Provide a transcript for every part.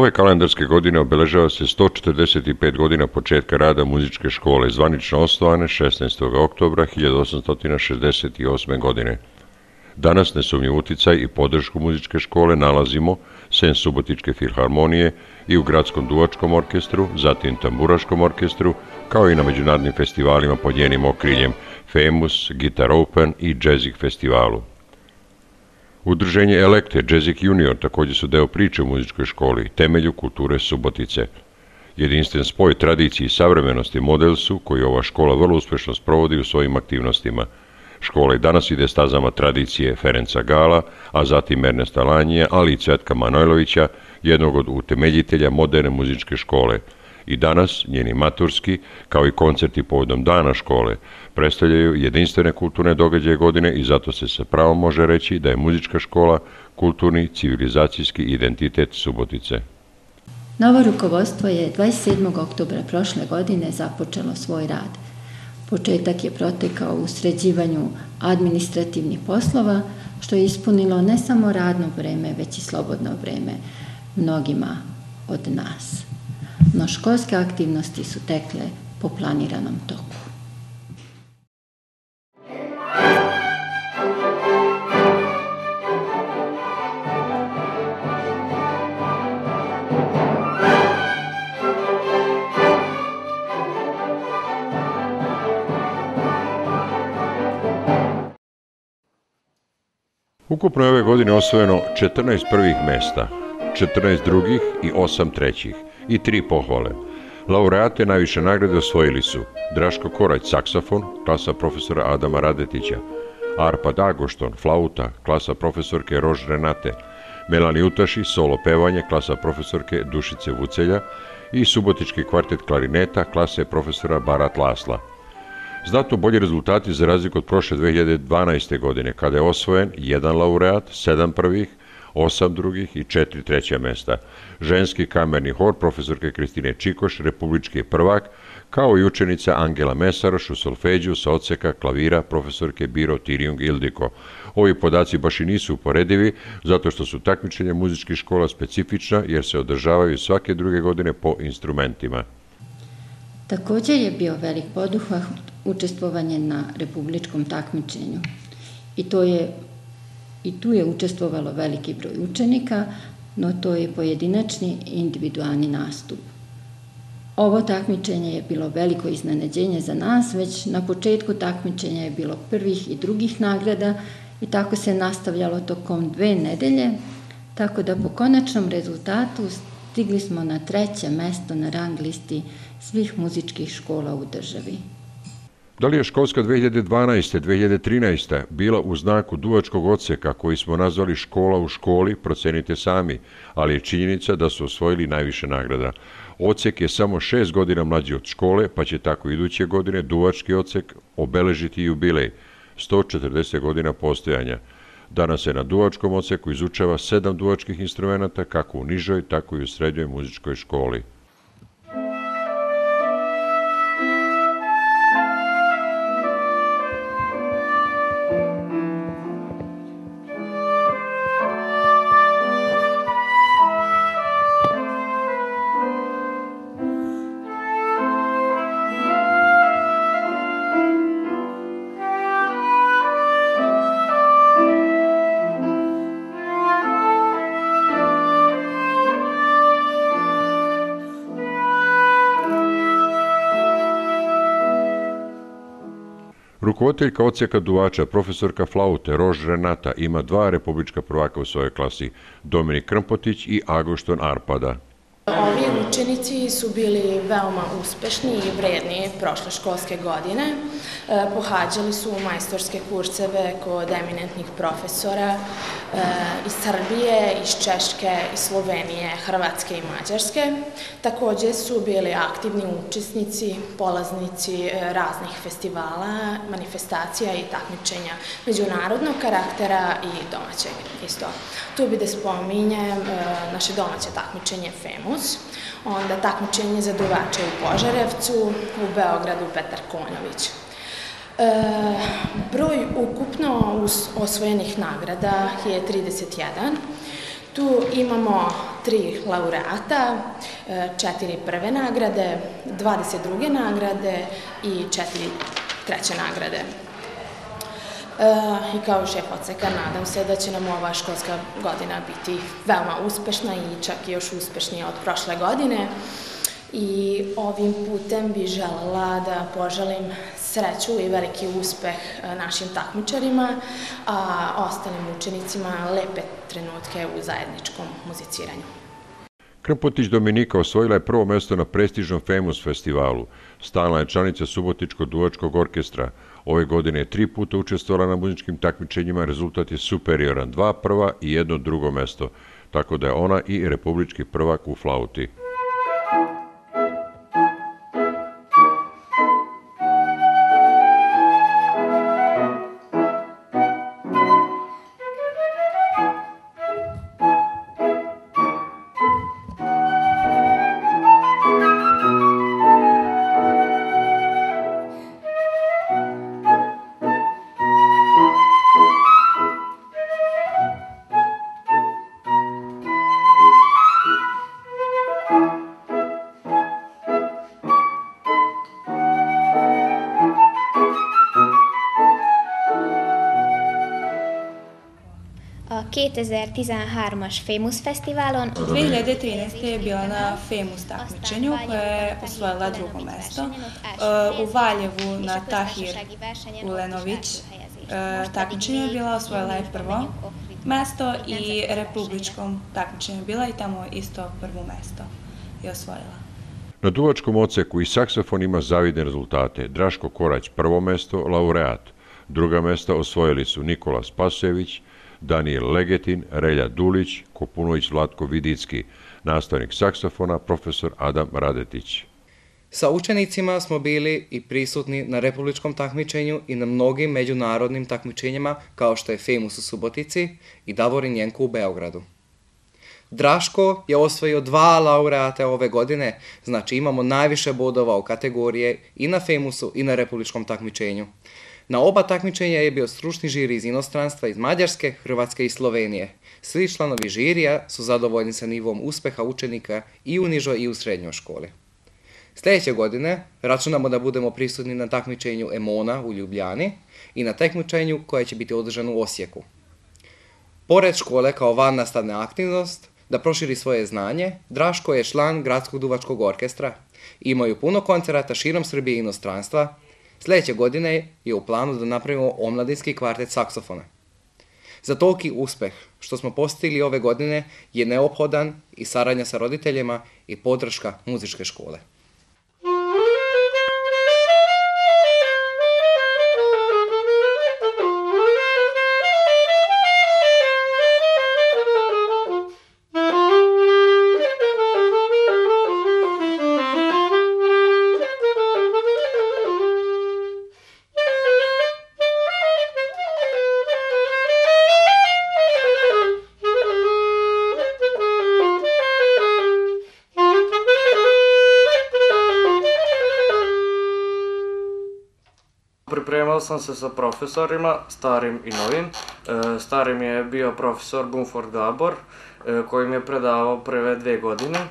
Ove kalendarske godine obeležava se 145 godina početka rada muzičke škole, zvanično osnovane 16. oktobra 1868. godine. Danas nesumnjiv uticaj i podršku muzičke škole nalazimo sem Subotičke filharmonije i u Gradskom duvačkom orkestru, zatim Tamburaškom orkestru, kao i na međunarodnim festivalima pod njenim okriljem Famous, Guitar Open i Jazzik festivalu. Udruženje Elekte, Jazzik Junior takođe su deo priče u muzičkoj školi, temelju kulture Subotice. Jedinstven spoj tradiciji i savremenosti model su koji ova škola vrlo uspešno sprovodi u svojim aktivnostima. Škola i danas ide stazama tradicije Ferenca Gala, a zatim Ernesta Lanjija, ali i Cvetka Manojlovića, jednog od utemeljitelja moderne muzičke škole – I danas njeni maturski, kao i koncerti povodom dana škole, predstavljaju jedinstvene kulturne događaje godine i zato se sa pravom može reći da je muzička škola kulturni civilizacijski identitet Subotice. Novo rukovodstvo je 27. oktobra prošle godine započelo svoj rad. Početak je protekao u sređivanju administrativnih poslova, što je ispunilo ne samo radno vreme, već i slobodno vreme mnogima od nas no školske aktivnosti su tekle po planiranom toku. Ukupno je ove godine osvojeno 14 prvih mesta, 14 drugih i 8 trećih i tri pohvale. Laureate najviše nagrade osvojili su Draško Korać, saksofon, klasa profesora Adama Radetića, Arpad Agošton, flauta, klasa profesorke Rož Renate, Melani Utaši, solo pevanje, klasa profesorke Dušice Vucelja i Subotički kvartet klarineta, klase profesora Barat Lasla. Znato bolji rezultati za razliku od prošle 2012. godine, kada je osvojen jedan laureat, sedam prvih, osam drugih i četiri treća mesta. Ženski kamerni hor profesorke Kristine Čikoš, republički prvak, kao i učenica Angela Mesaroš u solfeđu sa odseka klavira profesorke Biro Tirijung Ildiko. Ovi podaci baš i nisu uporedivi, zato što su takmičenja muzičkih škola specifična, jer se održavaju svake druge godine po instrumentima. Takođe je bio velik poduhvat učestvovanje na republičkom takmičenju. I to je I tu je učestvovalo veliki broj učenika, no to je pojedinačni individualni nastup. Ovo takmičenje je bilo veliko iznenađenje za nas, već na početku takmičenja je bilo prvih i drugih nagrada i tako se nastavljalo tokom dve nedelje, tako da po konačnom rezultatu stigli smo na treće mesto na rang listi svih muzičkih škola u državi. Da li je školska 2012. 2013. bila u znaku duvačkog odseka koji smo nazvali škola u školi, procenite sami, ali je činjenica da su osvojili najviše nagrada. Odsek je samo šest godina mlađi od škole, pa će tako iduće godine duvački odsek obeležiti jubilej, 140 godina postojanja. Danas se na duvačkom odseku izučava sedam duvačkih instrumenta, kako u nižoj, tako i u srednjoj muzičkoj školi. Rukovoditeljka odsjeka duvača, profesorka flaute Rož Renata ima dva republička prvaka u svojoj klasi, Dominik Krmpotić i Agošton Arpada. Ovi učenici su bili veoma uspešni i vredni prošle školske godine. E, pohađali su majstorske kurseve kod eminentnih profesora e, iz Srbije, iz Češke, iz Slovenije, Hrvatske i Mađarske. Takođe su bili aktivni učesnici, polaznici e, raznih festivala, manifestacija i takmičenja međunarodnog karaktera i domaćeg isto. Tu bi da spominjem naše domaće takmičenje FEMUS, onda takmičenje za duvače u Požarevcu, u Beogradu Petar Konjović. E, broj ukupno osvojenih nagrada je 31. Tu imamo tri laureata, e, četiri prve nagrade, 22. nagrade i četiri treće nagrade. I kao šef odseka nadam se da će nam ova školska godina biti veoma uspešna i čak još uspešnija od prošle godine. I ovim putem bi želela da poželim sreću i veliki uspeh e, našim takmičarima, a ostalim učenicima lepe trenutke u zajedničkom muziciranju. Krmpotić Dominika osvojila je prvo mesto na prestižnom Famous festivalu. Stalna je članica Subotičko-duvačkog orkestra. Ove godine je tri puta učestvovala na muzičkim takmičenjima, rezultat je superioran, dva prva i jedno drugo mesto, tako da je ona i republički prvak u flauti. 2013-as Famous festivalon. 2013. je bila na Famous takmičenju koja je osvojila drugo mesto. U Valjevu na Tahir Ulenović takmičenju je bila osvojila je prvo mesto i republičkom takmičenju je bila i tamo isto prvo mesto je osvojila. Na duvačkom oceku i saksofon ima zavidne rezultate. Draško Korać prvo mesto, laureat. Druga mesta osvojili su Nikola Spasojević, Daniel Legetin, Relja Dulić, Kopunović Vlatko Vidicki, nastavnik saksofona, profesor Adam Radetić. Sa učenicima smo bili i prisutni na republičkom takmičenju i na mnogim međunarodnim takmičenjima kao što je Famous u Subotici i Davorin Jenko u Beogradu. Draško je osvojio dva laureata ove godine, znači imamo najviše bodova u kategorije i na Famousu i na republičkom takmičenju. Na oba takmičenja je bio stručni žiri iz inostranstva, iz Mađarske, Hrvatske i Slovenije. Svi članovi žirija su zadovoljni sa nivom uspeha učenika i u nižoj i u srednjoj školi. Sljedeće godine računamo da budemo prisutni na takmičenju Emona u Ljubljani i na takmičenju koje će biti održano u Osijeku. Pored škole kao van nastavne aktivnost, da proširi svoje znanje, Draško je član Gradskog duvačkog orkestra. Imaju puno koncerata širom Srbije i inostranstva, Sljedeće godine je u planu da napravimo omladinski kvartet saksofona. Za toliki uspeh što smo postigli ove godine je neophodan i saradnja sa roditeljima i podrška muzičke škole. Sam se sa profesorima, starim i novim. E, starim je bio profesor Bumford Gabor, e, koji mi je predavao prve dve godine. E,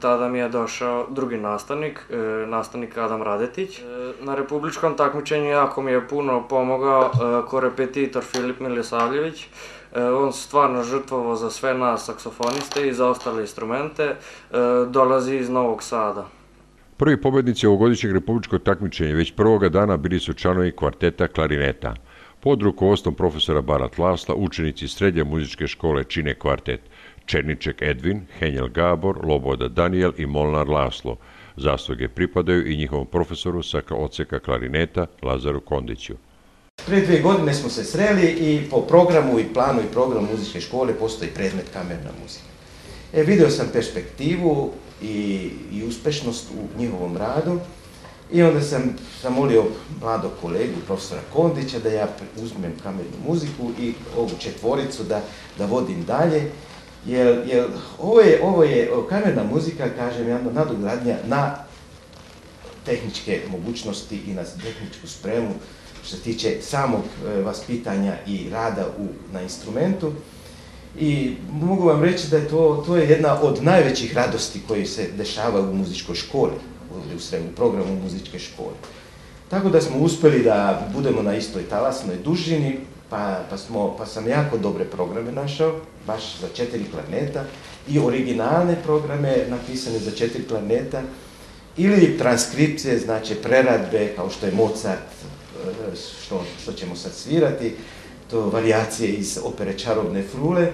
tada mi je došao drugi nastavnik, nastavnik Adam Radetić. Na republičkom takmičenju jako mi je puno pomogao korepetitor Filip Milisavljević. On se stvarno žrtvovao za sve nas saksofoniste i za ostale instrumente. Dolazi iz Novog Sada. Prvi pobednici ovogodišnjeg republičkog takmičenja već prvoga dana bili su članovi kvarteta klarineta. Pod rukovodstvom profesora Barat Lasla učenici srednje muzičke škole čine kvartet Černiček Edvin, Henjel Gabor, Loboda Daniel i Molnar Laslo. Zasluge pripadaju i njihovom profesoru sa oceka klarineta Lazaru Kondiću. Pre dve godine smo se sreli i po programu i planu i programu muzičke škole postoji predmet kamerna muzika. E, video sam perspektivu i, i uspešnost u njihovom radu i onda sam zamolio mladog kolegu, profesora Kondića, da ja uzmem kamernu muziku i ovu četvoricu da, da vodim dalje, jer, jer ovo, je, ovo je kamerna muzika, kažem, jedna nadogradnja na tehničke mogućnosti i na tehničku spremu što se tiče samog e, vaspitanja i rada u, na instrumentu. I mogu vam reći da je to, to je jedna od najvećih radosti koji se dešava u muzičkoj školi, u, u programu muzičke škole. Tako da smo uspeli da budemo na istoj talasnoj dužini, pa, pa, smo, pa sam jako dobre programe našao, baš za četiri planeta, i originalne programe napisane za četiri planeta, ili transkripcije, znači preradbe, kao što je Mozart, e, što, što ćemo sad svirati, to variácie iz opere Čarovné frúle,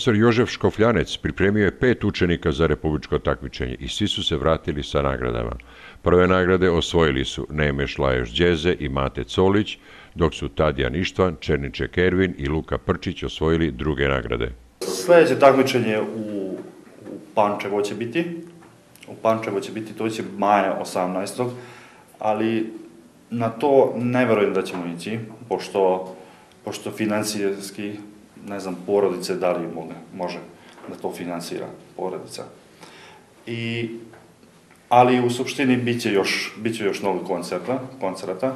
Profesor Jožef Škofljanec pripremio je pet učenika za republičko takmičenje i svi su se vratili sa nagradama. Prve nagrade osvojili su Nemeš Lajoš Đeze i Mate Colić, dok su Tadjan Ištvan, Černiček Ervin i Luka Prčić osvojili druge nagrade. Sledeće takmičenje u, Pančevo će biti. U Pančevo će biti, to će maja 18. Ali na to ne verujem da ćemo ići, pošto, pošto financijski ne znam, porodice da li mogu, može da to finansira porodica. I, ali u suštini biće još, biće još novih koncerta, koncerta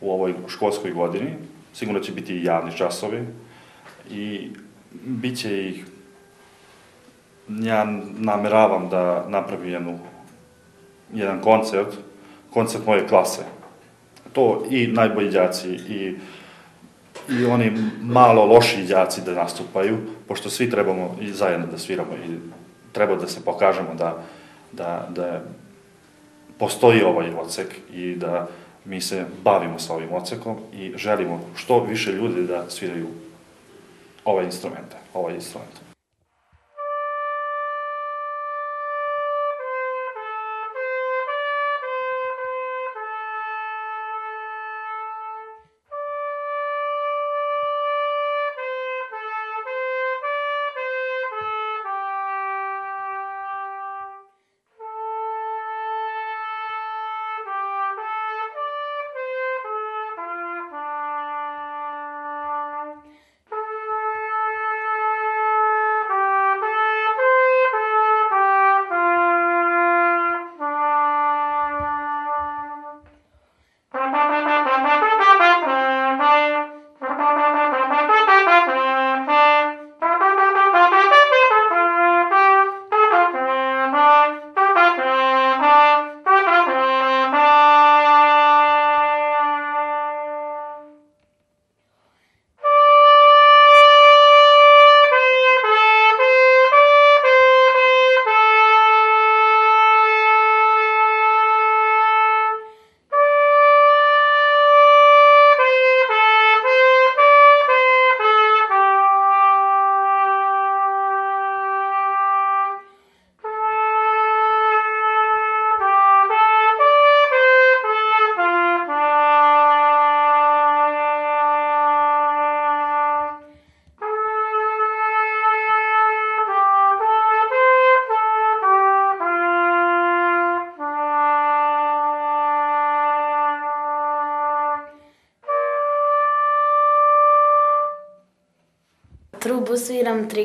u ovoj školskoj godini. Sigurno će biti i javni časovi i biće ih ja nameravam da napravim jednu, jedan koncert, koncert moje klase. To i najbolji đaci i i oni malo loši đaci da nastupaju, pošto svi trebamo i zajedno da sviramo i treba da se pokažemo da, da, da postoji ovaj ocek i da mi se bavimo sa ovim ocekom i želimo što više ljudi da sviraju ovaj instrumente, ovaj instrument.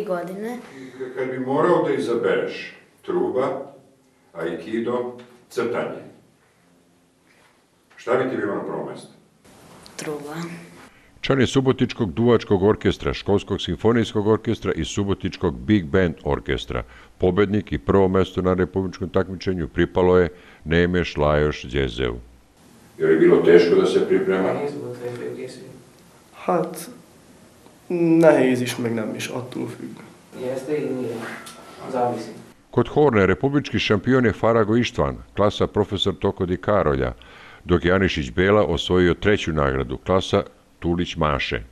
Godine. Kad bi morao da izabereš truba, aikido, crtanje, šta bi ti bilo na prvo mesto? Truba. Član je Subotičkog duvačkog orkestra, Školskog simfonijskog orkestra i Subotičkog Big Band orkestra. Pobednik i prvo mesto na republičkom takmičenju pripalo je Nemeš Lajoš Đezeu. Je li bilo teško da se priprema? Hát nehéz is, meg nem is, attól függ. Jeste i nije. Zavisi. Kod Horne republički šampion je Farago Ištvan, klasa profesor Tokodi Karolja, dok je Anišić Bela osvojio treću nagradu, klasa Tulić Maše.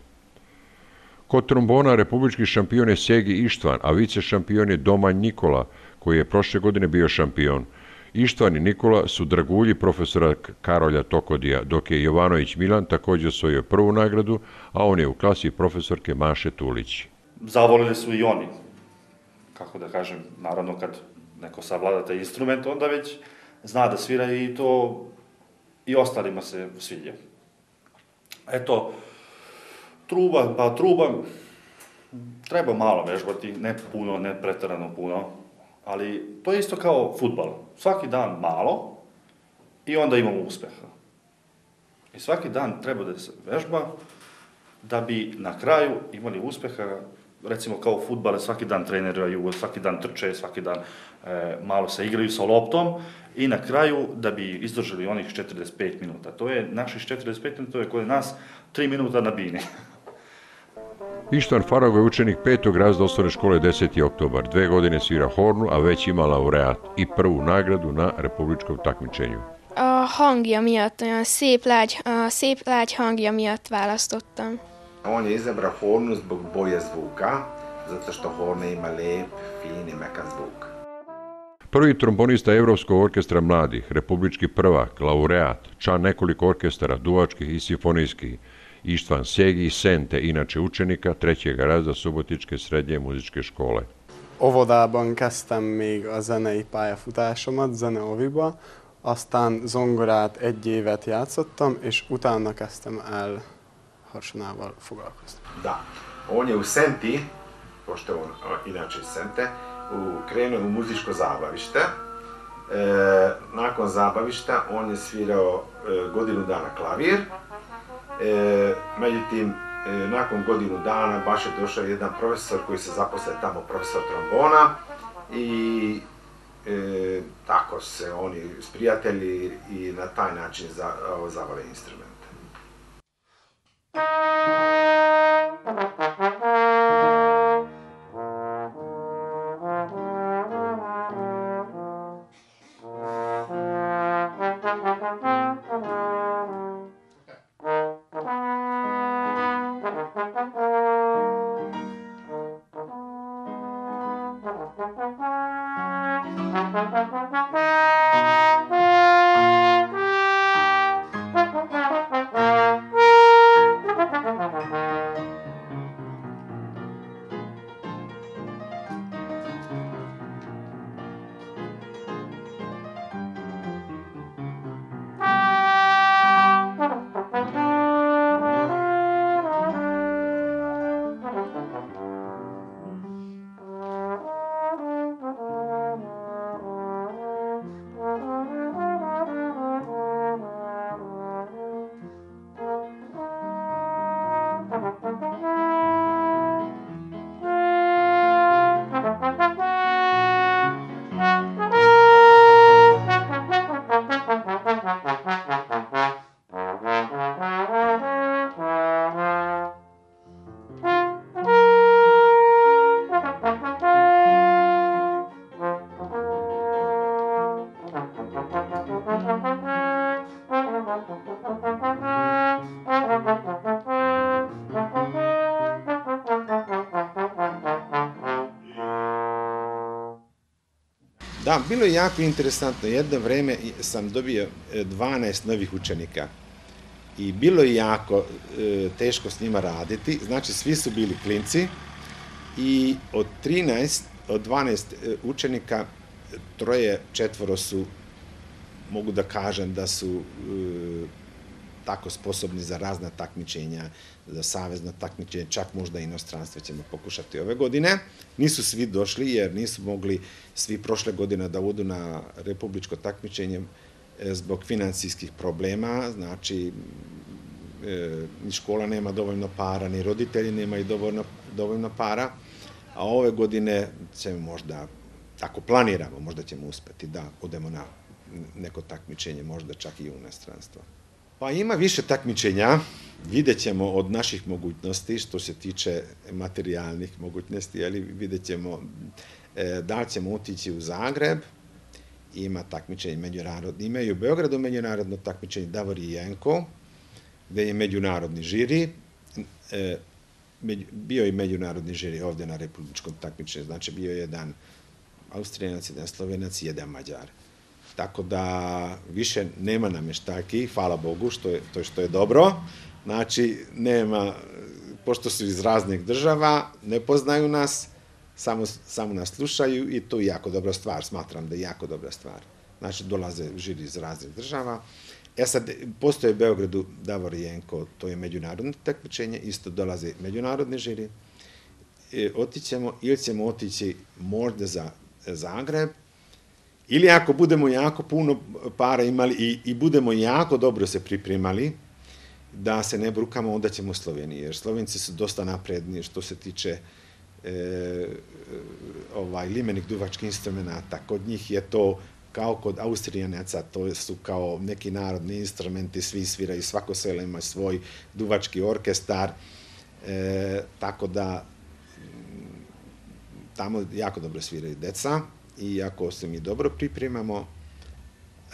Kod trombona republički šampion je Segi Ištvan, a vice šampion je Domanj Nikola, koji je prošle godine bio šampion. Ištvan i Nikola su dragulji profesora Karolja Tokodija, dok je Jovanović Milan takođe osvojio prvu nagradu, a on je u klasi profesorke Maše Tulić. Zavolili su i oni. Kako da kažem, naravno kad neko savlada taj instrument, onda već zna da svira i to i ostalima se svidje. Eto, truba, pa truba, treba malo vežbati, ne puno, ne pretarano puno, ali to je isto kao futbal. Svaki dan malo i onda imamo uspeha. I svaki dan treba da se vežba da bi na kraju imali uspeha, recimo kao futbale, svaki dan treniraju, svaki dan trče, svaki dan e, malo se igraju sa loptom i na kraju da bi izdržali onih 45 minuta. To je naših 45 minuta, to je kod nas 3 minuta na bini. Ištvan Farago je učenik petog razda osnovne škole 10. oktobar. Dve godine svira hornu, a već ima laureat i prvu nagradu na republičkom takmičenju. A hangja miatt, olyan szép lágy, a szép lágy hangja miatt választottam. On je izabrao hornu zbog boje zvuka, zato što horna ima lep, fin i mekan zvuk. Prvi trombonista Evropskog orkestra mladih, republički prvak, laureat, član nekoliko orkestara, duvačkih i simfonijskih, Ištvan Segi Sente, inače učenika trećeg razda Subotičke srednje muzičke škole. Óvodában kezdtem még a zenei pályafutásomat, zeneoviba, aztán zongorát egy évet játszottam, és utána kezdtem el harsonával foglalkozni. Da, on je u Senti, pošto on inače Sente, u, krenuo u muzičko zabavište. E, nakon zabavišta on je svirao e, godinu dana klavir, E, međutim, e, nakon godinu dana baš je došao jedan profesor koji se zaposle tamo, profesor trombona i e, tako se oni sprijatelji i na taj način za, zabave instrumente. Da, bilo je jako interesantno. Jedno vreme sam dobio 12 e, novih učenika i bilo je jako e, teško s njima raditi. Znači, svi su bili klinci i od 13, od 12 e, učenika, troje, četvoro su, mogu da kažem da su tako sposobni za razna takmičenja, za savezno takmičenje, čak možda inostranstvo ćemo pokušati ove godine. Nisu svi došli jer nisu mogli svi prošle godine da odu na republičko takmičenje e, zbog financijskih problema, znači e, ni škola nema dovoljno para, ni roditelji nemaju dovoljno, dovoljno para, a ove godine ćemo možda, tako planiramo, možda ćemo uspeti da odemo na neko takmičenje, možda čak i u inostranstvo. Pa ima više takmičenja, vidjet ćemo od naših mogućnosti što se tiče materijalnih mogućnosti, ali vidjet ćemo e, da li ćemo otići u Zagreb, ima takmičenje međunarodno, ima i u Beogradu međunarodno takmičenje Davor i Jenko, gde je međunarodni žiri, e, među, bio je međunarodni žiri ovde na republičkom takmičenju, znači bio je jedan Austrijanac, jedan Slovenac i jedan Mađar. Tako da više nema namještajki, hvala Bogu, što je, to je što je dobro. Znači, nema, pošto su iz raznih država, ne poznaju nas, samo, samo nas slušaju i to je jako dobra stvar, smatram da je jako dobra stvar. Znači, dolaze žiri iz raznih država. E sad, postoje u Beogradu Davor Jenko, to je međunarodno takmičenje, isto dolaze međunarodni žiri. E, otićemo ili ćemo otići možda za Zagreb, ili ako budemo jako puno para imali i, i budemo jako dobro se pripremali, da se ne brukamo, onda ćemo Sloveniji, jer Slovenci su dosta napredni što se tiče e, ovaj, limenih duvačkih instrumenta. Kod njih je to kao kod Austrijanaca, to su kao neki narodni instrumenti, svi sviraju, svako selo ima svoj duvački orkestar, e, tako da tamo jako dobro sviraju deca i ako se mi dobro pripremamo,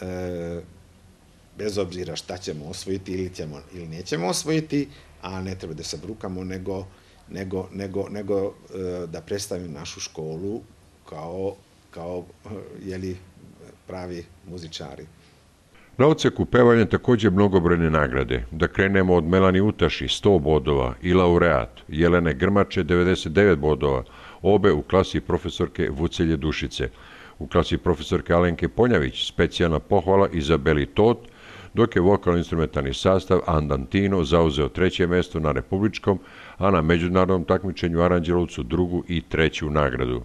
e, bez obzira šta ćemo osvojiti ili, ćemo, ili nećemo osvojiti, a ne treba da se brukamo, nego, nego, nego, nego e, da predstavim našu školu kao, kao jeli, pravi muzičari. Na oceku pevanja takođe mnogobrojne nagrade. Da krenemo od Melani Utaši 100 bodova i laureat, Jelene Grmače 99 bodova, obe u klasi profesorke Vucelje Dušice. U klasi profesorke Alenke Ponjavić specijalna pohvala Izabeli Tot, dok je vokalno-instrumentalni sastav Andantino zauzeo treće mesto na republičkom, a na međunarodnom takmičenju Aranđelovcu drugu i treću nagradu.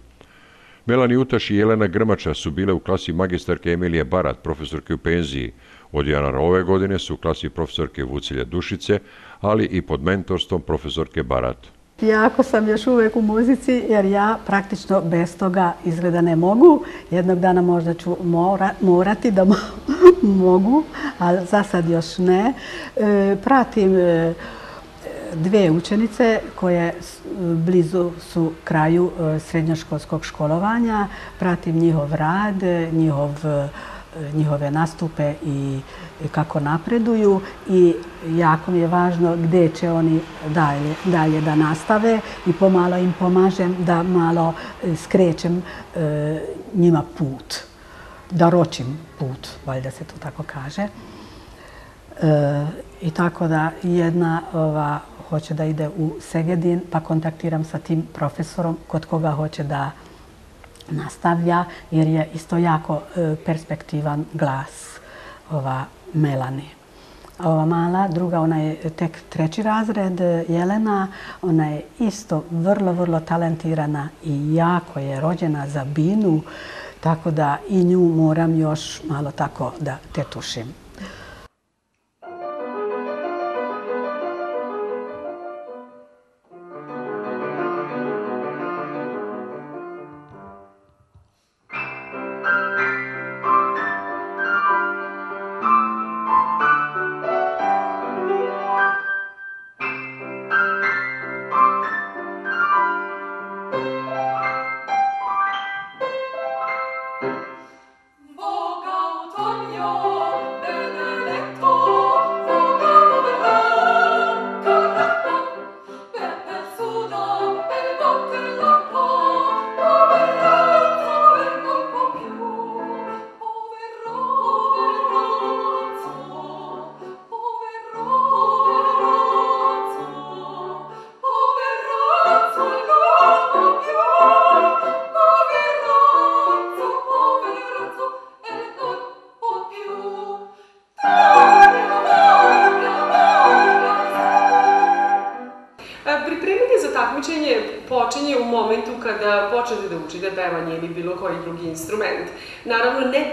Melani Utaš i Jelena Grmača su bile u klasi magistarke Emilije Barat, profesorke u penziji. Od januara ove godine su u klasi profesorke Vucelja Dušice, ali i pod mentorstvom profesorke Barat. Jako sam još uvek u muzici jer ja praktično bez toga izgleda ne mogu. Jednog dana možda ću mora, morati da mogu, ali za sad još ne. E, pratim e, dve učenice koje blizu su kraju e, srednjoškolskog školovanja. Pratim njihov rad, njihov, e, njihove nastupe i kako napreduju i jako mi je važno gde će oni dalje, dalje da nastave i pomalo im pomažem da malo e, skrećem njima put, da ročim put, valjda se to tako kaže. I tako da jedna ova hoće da ide u Segedin, pa kontaktiram sa tim profesorom kod koga hoće da nastavlja, jer je isto jako e, perspektivan glas ova Melani. Ova mala, druga, ona je tek treći razred, Jelena, ona je isto vrlo, vrlo talentirana i jako je rođena za binu, tako da i nju moram još malo tako da tetušim.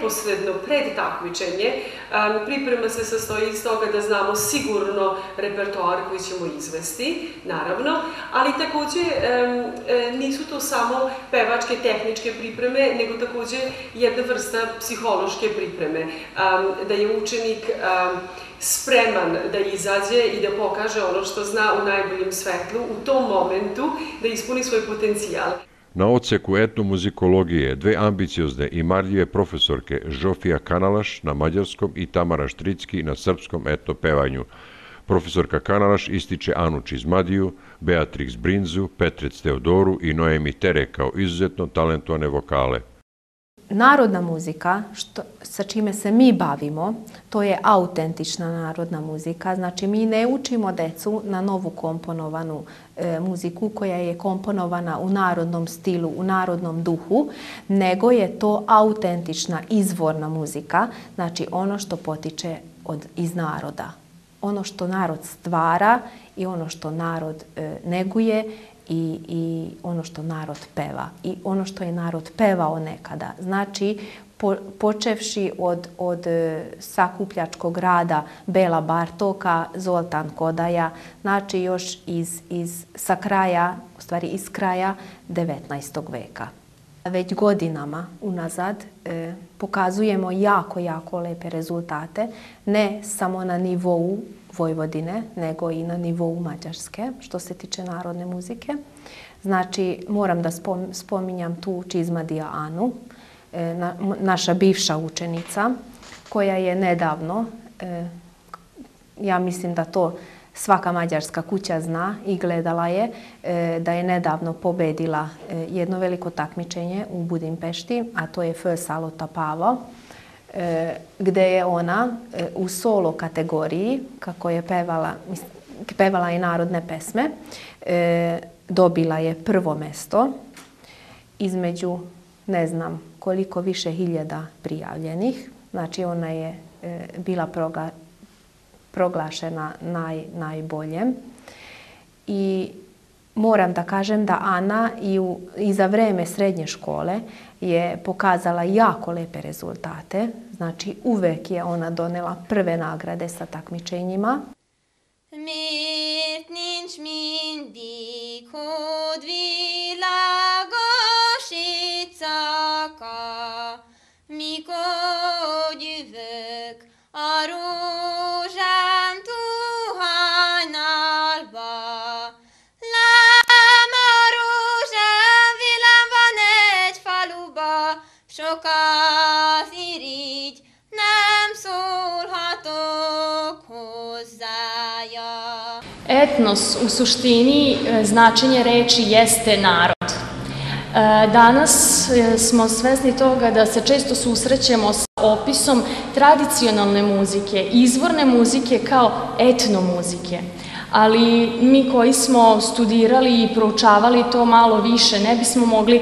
Neposredno pred takmičenje. Priprema se sastoji iz toga da znamo sigurno repertoar koji ćemo izvesti, naravno, ali takođe e, nisu to samo pevačke tehničke pripreme, nego takođe jedna vrsta psihološke pripreme. Da je učenik spreman da izađe i da pokaže ono što zna u najboljem svetlu u tom momentu, da ispuni svoj potencijal. Na oceku etnomuzikologije dve ambiciozne i marljive profesorke Žofija Kanalaš na mađarskom i Tamara Štricki na srpskom etnopevanju. Profesorka Kanalaš ističe Anu Čizmadiju, Beatrix Brinzu, Petrec Teodoru i Noemi Tere kao izuzetno talentovane vokale. Narodna muzika, što, sa čime se mi bavimo, to je autentična narodna muzika. Znači, mi ne učimo decu na novu komponovanu e, muziku koja je komponovana u narodnom stilu, u narodnom duhu, nego je to autentična, izvorna muzika, znači ono što potiče od, iz naroda. Ono što narod stvara i ono što narod e, neguje i, i ono što narod peva i ono što je narod pevao nekada. Znači, po, počevši od, od e, sakupljačkog rada Bela Bartoka, Zoltan Kodaja, znači još iz, iz, sa kraja, u stvari iz kraja 19. veka. Već godinama unazad e, pokazujemo jako, jako lepe rezultate, ne samo na nivou Vojvodine, nego i na nivou Mađarske, što se tiče narodne muzike. Znači, moram da spominjam tu Čizmadija Anu, e, na, naša bivša učenica, koja je nedavno, e, ja mislim da to svaka mađarska kuća zna i gledala je, e, da je nedavno pobedila jedno veliko takmičenje u Budimpešti, a to je Fösalo Tapavo E, gde je ona e, u solo kategoriji, kako je pevala, pevala i narodne pesme, e, dobila je prvo mesto između ne znam koliko više hiljada prijavljenih. Znači ona je bila progla, proglašena naj, najboljem. I moram da kažem da Ana i, u, i za vreme srednje škole je pokazala jako lepe rezultate. Znači, uvek je ona donela prve nagrade sa takmičenjima. Miért Etnos u suštini e, značenje reči jeste narod. E, danas e, smo svesni toga da se često susrećemo sa opisom tradicionalne muzike, izvorne muzike kao etnomuzike ali mi koji smo studirali i proučavali to malo više, ne bismo mogli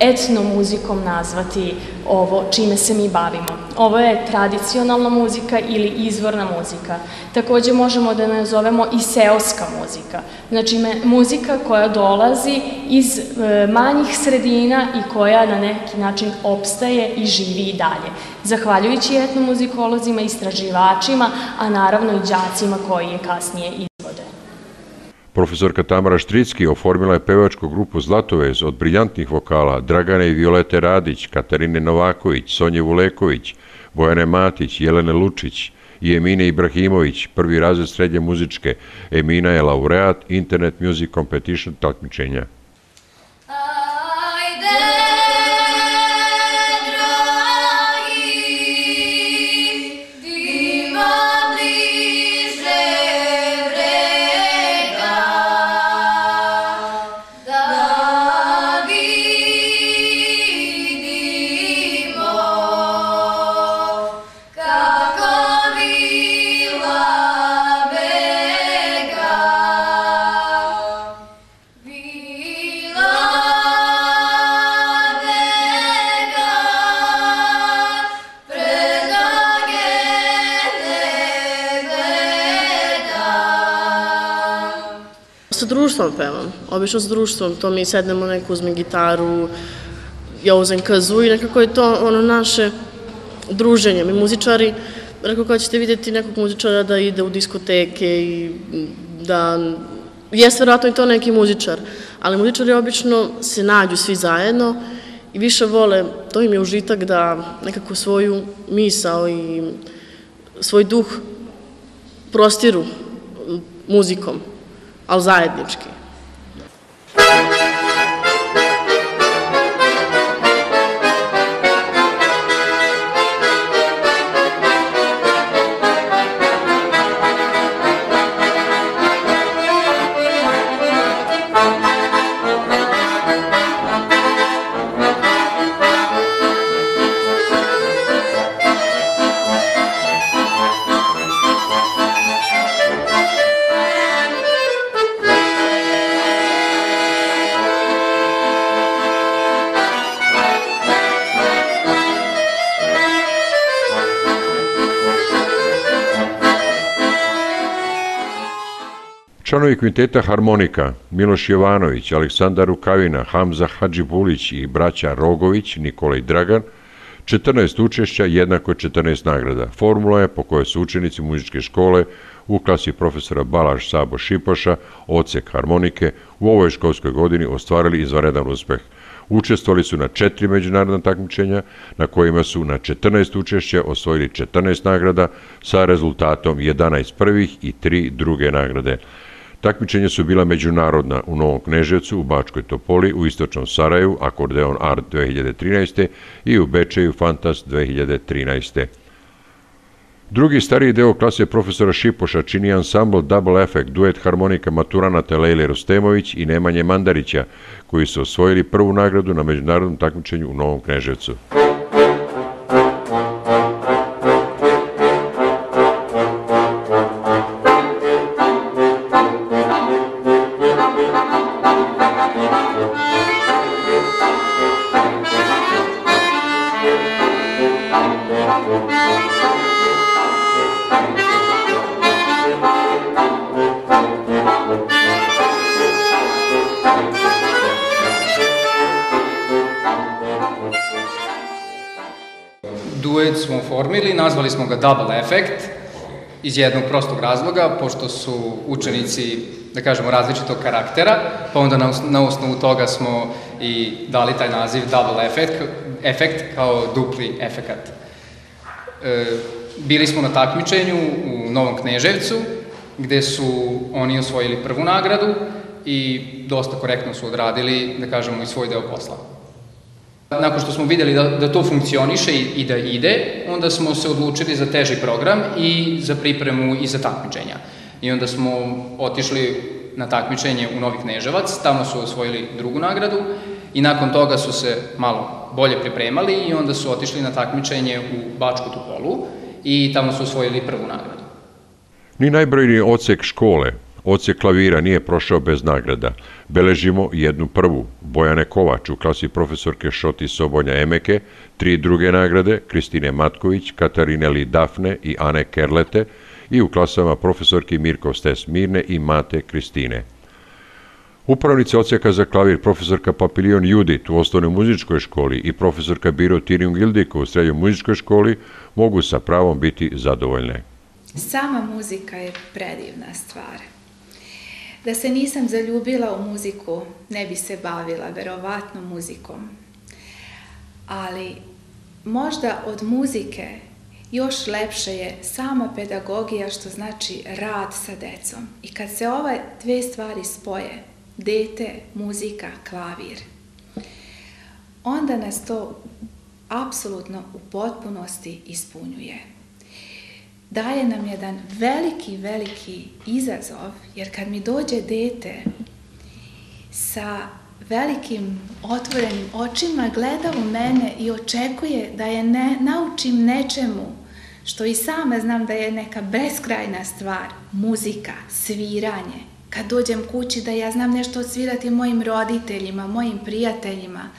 etnomuzikom nazvati ovo čime se mi bavimo. Ovo je tradicionalna muzika ili izvorna muzika. Takođe možemo da nazovemo i seoska muzika. Znači muzika koja dolazi iz e, manjih sredina i koja na neki način opstaje i živi i dalje. Zahvaljujući etnomuzikolozima, istraživačima, a naravno i đacima koji je kasnije. Profesorka Tamara Štricki oformila je pevačku grupu Zlatovez od briljantnih vokala Dragane i Violete Radić, Katarine Novaković, Sonje Vuleković, Bojane Matić, Jelene Lučić i Emine Ibrahimović, prvi razred srednje muzičke. Emina je laureat Internet Music Competition takmičenja. Društvom pevam. Obično s društvom, to mi sednemo neko uzme gitaru, ja uzem kazu i nekako je to ono naše druženje. Mi muzičari, rekao kada ćete vidjeti nekog muzičara da ide u diskoteke i da jeste vjerojatno i to neki muzičar, ali muzičari obično se nađu svi zajedno i više vole, to im je užitak da nekako svoju misao i svoj duh prostiru muzikom ali zajednički. Članovi kvinteta Harmonika, Miloš Jovanović, Aleksandar Rukavina, Hamza Hadžibulić i braća Rogović, Nikola i Dragan, 14 učešća, jednako 14 nagrada. Formula je po kojoj su učenici muzičke škole u klasi profesora Balaš Sabo Šipoša, ocek harmonike, u ovoj školskoj godini ostvarili izvaredan uspeh. Učestvovali su na četiri međunarodna takmičenja, na kojima su na 14 učešća osvojili 14 nagrada sa rezultatom 11 prvih i 3 druge nagrade. Takmičenja su bila međunarodna u Novom Kneževcu, u Bačkoj Topoli, u Istočnom Sarajevu, Akordeon Art 2013. i u Bečeju Fantast 2013. Drugi stariji deo klase profesora Šipoša čini ansambl Double Effect, duet harmonika maturanata Lejle Rostemović i Nemanje Mandarića, koji su osvojili prvu nagradu na međunarodnom takmičenju u Novom Kneževcu. Double Effect iz jednog prostog razloga, pošto su učenici, da kažemo, različitog karaktera, pa onda na, na osnovu toga smo i dali taj naziv Double Effect, efekt kao dupli efekat. E, bili smo na takmičenju u Novom Kneževcu, gde su oni osvojili prvu nagradu i dosta korektno su odradili, da kažemo, i svoj deo posla. Nakon što smo videli da, da to funkcioniše i, i da ide, onda smo se odlučili za teži program i za pripremu i za takmičenja. I onda smo otišli na takmičenje u Novi Kneževac, tamo su osvojili drugu nagradu i nakon toga su se malo bolje pripremali i onda su otišli na takmičenje u Bačku Tupolu i tamo su osvojili prvu nagradu. Ni najbrojniji ocek škole, ocek klavira nije prošao bez nagrada. Beležimo jednu prvu, Bojane Kovač u klasi profesorke Šoti Sobonja Emeke, tri druge nagrade, Kristine Matković, Katarine Li Dafne i Ane Kerlete i u klasama profesorki Mirko Stes Mirne i Mate Kristine. Upravnica oceka za klavir profesorka Papilion Judit u osnovnoj muzičkoj školi i profesorka Biro Tirium Gildiko u srednjoj muzičkoj školi mogu sa pravom biti zadovoljne. Sama muzika je predivna stvar. Da se nisam zaljubila u muziku, ne bi se bavila verovatno muzikom. Ali možda od muzike još lepše je sama pedagogija, što znači rad sa decom. I kad se ove dve stvari spoje, dete, muzika, klavir, onda nas to apsolutno u potpunosti ispunjuje. Daje nam jedan veliki, veliki izazov, jer kad mi dođe dete sa velikim otvorenim očima, gleda u mene i očekuje da je ne, naučim nečemu što i sama znam da je neka beskrajna stvar, muzika, sviranje, kad dođem kući da ja znam nešto odsvirati mojim roditeljima, mojim prijateljima.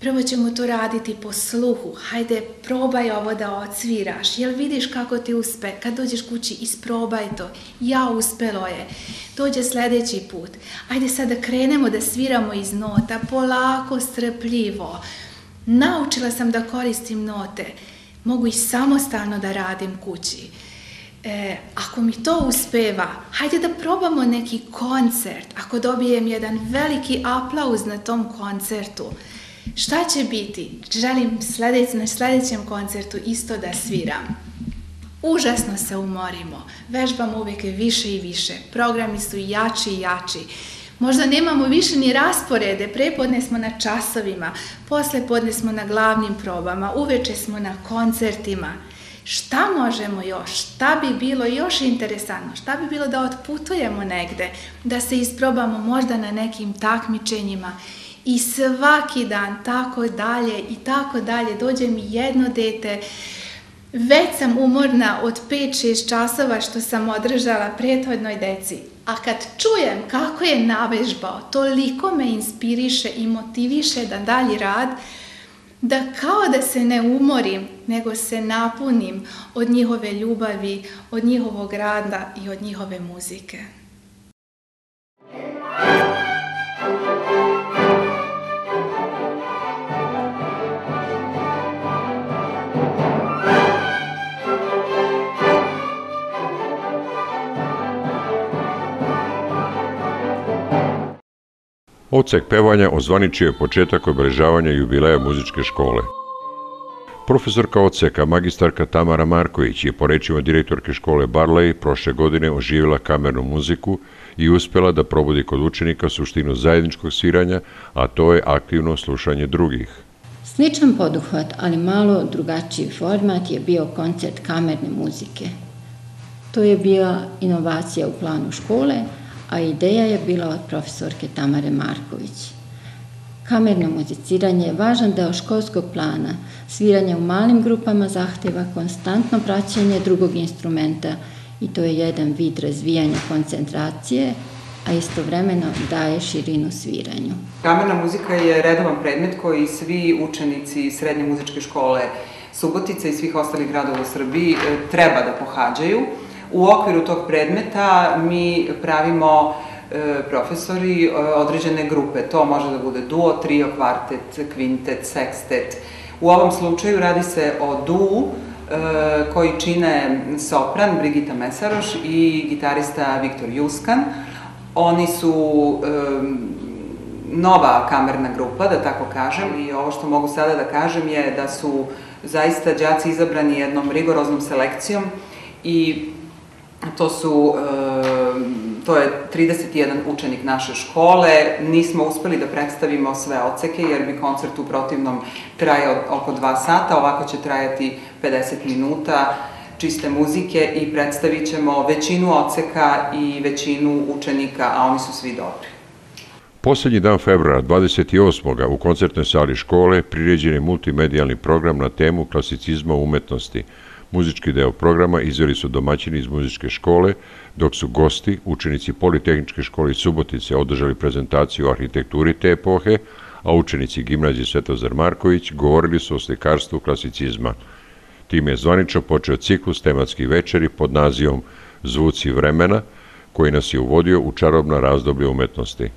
Prvo ćemo to raditi po sluhu. Hajde, probaj ovo da odsviraš. Jel vidiš kako ti uspe? Kad dođeš kući, isprobaj to. Ja uspelo je. Dođe sledeći put. Ajde sad da krenemo da sviramo iz nota. Polako, strpljivo. Naučila sam da koristim note. Mogu i samostalno da radim kući e, ako mi to uspeva, hajde da probamo neki koncert, ako dobijem jedan veliki aplauz na tom koncertu, šta će biti? Želim sledeć, na sledećem koncertu isto da sviram. Užasno se umorimo, vežbamo uvijek više i više, programi su jači i jači. Možda nemamo više ni rasporede, prepodne smo na časovima, posle podne smo na glavnim probama, uveče smo na koncertima. Šta možemo još? Šta bi bilo još interesantno? Šta bi bilo da otputujemo negde? Da se isprobamo možda na nekim takmičenjima? I svaki dan, tako dalje i tako dalje, dođe mi jedno dete, već sam umorna od 5-6 časova što sam održala prethodnoj deci. A kad čujem kako je navežbao, toliko me inspiriše i motiviše da dalje rad, da kao da se ne umorim, nego se napunim od njihove ljubavi, od njihovog rada i od njihove muzike. Odsek pevanja ozvaničio je početak obeležavanja jubileja muzičke škole. Profesorka odseka, magistarka Tamara Marković je po rečima direktorke škole Barley prošle godine oživjela kamernu muziku i uspjela da probudi kod učenika suštinu zajedničkog sviranja, a to je aktivno slušanje drugih. Sličan poduhvat, ali malo drugačiji format je bio koncert kamerne muzike. To je bila inovacija u planu škole, a ideja je bila od profesorke Tamare Marković. Kamerno muziciranje je važan deo školskog plana. Sviranje u malim grupama zahteva konstantno praćenje drugog instrumenta i to je jedan vid razvijanja koncentracije, a istovremeno daje širinu sviranju. Kamerna muzika je redovan predmet koji svi učenici srednje muzičke škole Subotica i svih ostalih gradova u Srbiji e, treba da pohađaju. U okviru tog predmeta mi pravimo e, profesori e, određene grupe. To može da bude duo, trio, kvartet, kvintet, sekstet. U ovom slučaju radi se o duu koji čine sopran Brigita Mesaroš i gitarista Viktor Juskan. Oni su nova kamerna grupa, da tako kažem, i ovo što mogu sada da kažem je da su zaista đaci izabrani jednom rigoroznom selekcijom i to su, to je 31 učenik naše škole, nismo uspeli da predstavimo sve oceke jer bi koncert u protivnom trajao oko 2 sata, ovako će trajati 50 minuta, čiste muzike i predstavit ćemo većinu oceka i većinu učenika, a oni su svi dobri. Poslednji dan februara, 28. u koncertnoj sali škole priređen je multimedijalni program na temu klasicizma umetnosti. Muzički deo programa izveli su domaćini iz muzičke škole, dok su gosti, učenici Politehničke škole iz Subotice, održali prezentaciju o arhitekturi te epohe, a učenici gimnazije Svetozar Marković govorili su o slikarstvu klasicizma. Tim je zvanično počeo ciklus tematskih večeri pod nazivom Zvuci vremena, koji nas je uvodio u čarobna razdoblje umetnosti.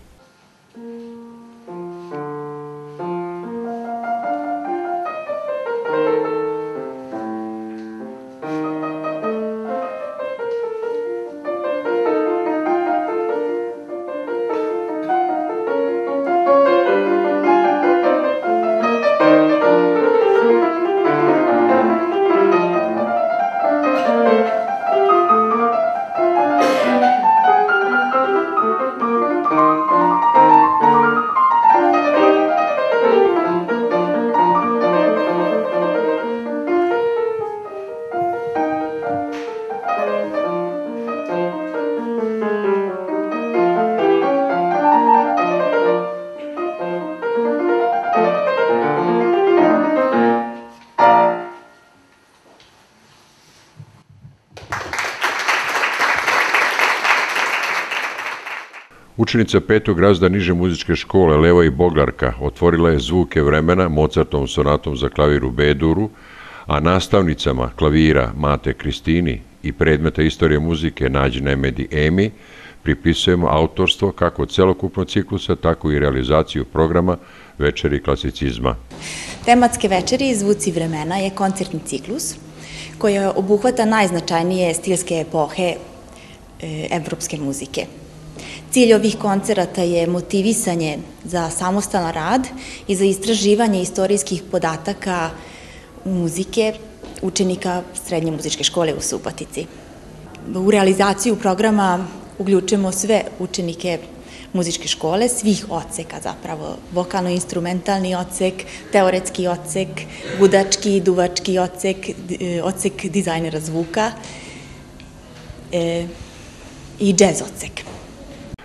Učenica petog razda niže muzičke škole Leva i Boglarka otvorila je zvuke vremena Mozartovom sonatom za klaviru B-duru, a nastavnicama klavira Mate Kristini i predmeta istorije muzike Nađi Nemedi Emi pripisujemo autorstvo kako celokupnog ciklusa, tako i realizaciju programa Večeri klasicizma. Tematske večeri Zvuci vremena je koncertni ciklus koji obuhvata najznačajnije stilske epohe e, evropske muzike. Cilj ovih koncerata je motivisanje za samostalan rad i za istraživanje istorijskih podataka muzike učenika Srednje muzičke škole u Subotici. U realizaciju programa uključujemo sve učenike muzičke škole, svih oceka zapravo, vokalno-instrumentalni ocek, teoretski ocek, gudački, duvački ocek, ocek dizajnera zvuka e, i džez ocek.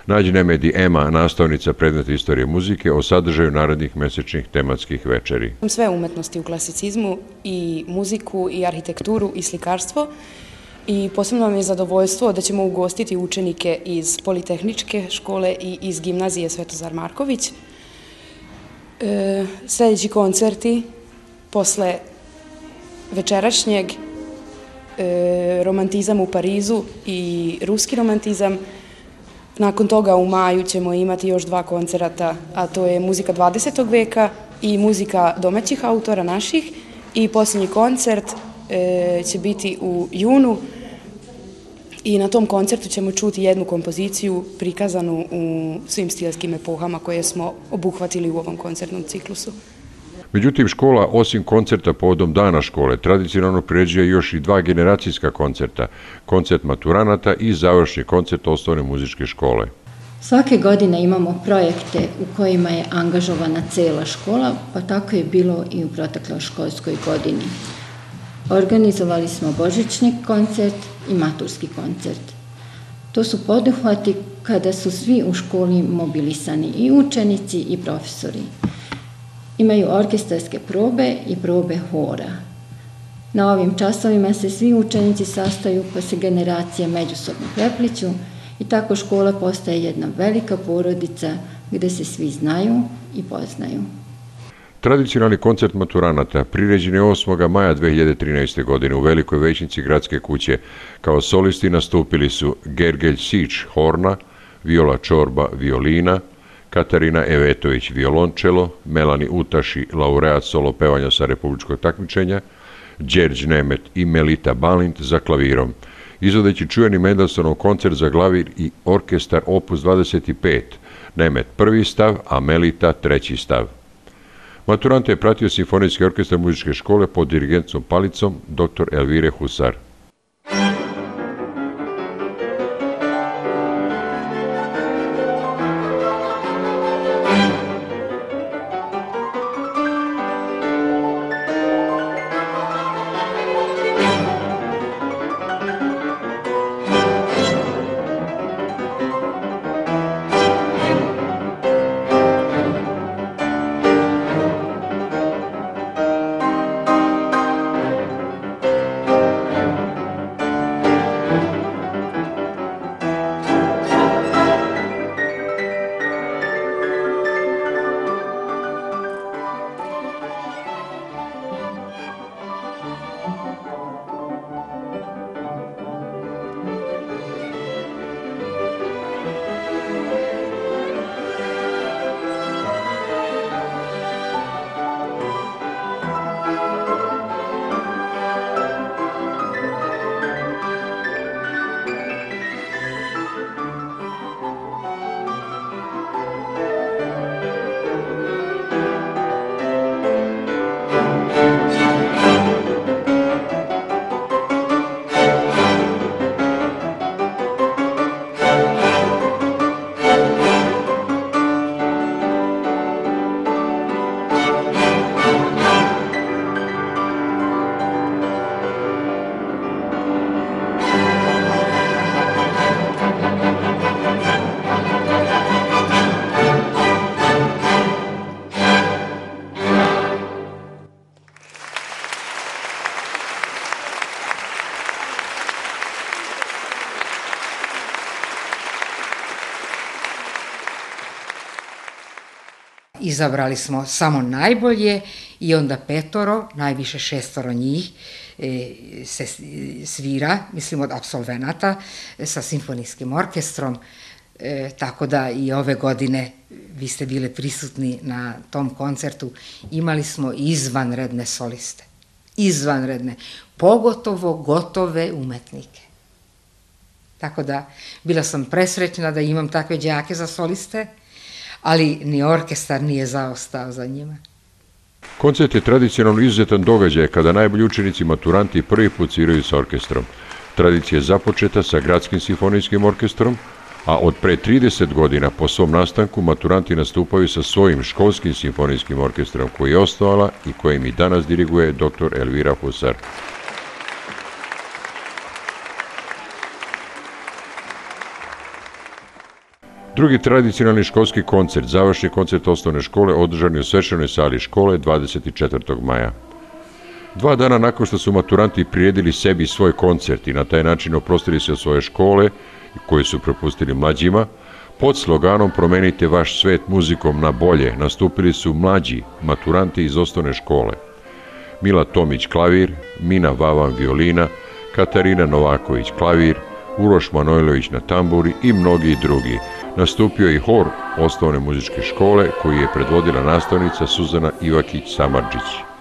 Nađi Medi Ema, nastavnica predmeta istorije muzike, o sadržaju narednih mesečnih tematskih večeri. Sve umetnosti u klasicizmu i muziku i arhitekturu i slikarstvo i posebno nam je zadovoljstvo da ćemo ugostiti učenike iz Politehničke škole i iz gimnazije Svetozar Marković. E, sledeći koncerti posle večerašnjeg e, romantizam u Parizu i ruski romantizam Nakon toga u maju ćemo imati još dva koncerata, a to je muzika 20. veka i muzika domaćih autora naših i posljednji koncert e, će biti u junu i na tom koncertu ćemo čuti jednu kompoziciju prikazanu u svim stilskim epohama koje smo obuhvatili u ovom koncertnom ciklusu. Međutim, škola, osim koncerta povodom dana škole, tradicionalno priređuje još i dva generacijska koncerta, koncert maturanata i završni koncert osnovne muzičke škole. Svake godine imamo projekte u kojima je angažovana cela škola, pa tako je bilo i u protekloj školskoj godini. Organizovali smo božićni koncert i maturski koncert. To su poduhvati kada su svi u školi mobilisani, i učenici i profesori. Imaju orkestarske probe i probe hora. Na ovim časovima se svi učenici sastaju pa se generacije međusobno prepliću i tako škola postaje jedna velika porodica gde se svi znaju i poznaju. Tradicionalni koncert maturanata priređen je 8. maja 2013. godine u Velikoj većnici gradske kuće. Kao solisti nastupili su Gergelj Sić Horna, Viola Čorba Violina, Katarina Evetović violončelo, Melani Utaši laureat solo pevanja sa republičkog takmičenja, Đerđ Nemet i Melita Balint za klavirom, izvodeći čujeni Mendelssohnov koncert za glavir i orkestar Opus 25, Nemet prvi stav, a Melita treći stav. Maturante je pratio Simfonijski orkestar muzičke škole pod dirigentom palicom dr. Elvire Husar. Izabrali smo samo najbolje i onda petoro, najviše šestoro njih, e, se svira, mislim od absolvenata, sa simfonijskim orkestrom, e, tako da i ove godine vi ste bile prisutni na tom koncertu, imali smo izvanredne soliste. Izvanredne. Pogotovo gotove umetnike. Tako da, bila sam presrećna da imam takve đake za soliste, ali ni orkestar nije zaostao za njima. Koncert je tradicionalno izuzetan događaj kada najbolji učenici maturanti prvi put sviraju sa orkestrom. Tradicija je započeta sa Gradskim simfonijskim orkestrom, a od pre 30 godina po svom nastanku maturanti nastupaju sa svojim školskim simfonijskim orkestrom koji je osnovala i kojim i danas diriguje dr. Elvira Husar. Drugi tradicionalni školski koncert, završni koncert osnovne škole, održan je u svečanoj sali škole 24. maja. Dva dana nakon što su maturanti prijedili sebi svoj koncert i na taj način oprostili se od svoje škole, koje su prepustili mlađima, pod sloganom Promenite vaš svet muzikom na bolje nastupili su mlađi maturanti iz osnovne škole. Mila Tomić klavir, Mina Vavan violina, Katarina Novaković klavir, Uroš Manojlović na tamburi i mnogi drugi, nastupio i hor osnovne muzičke škole koji je predvodila nastavnica Suzana Ivakić-Samarđić.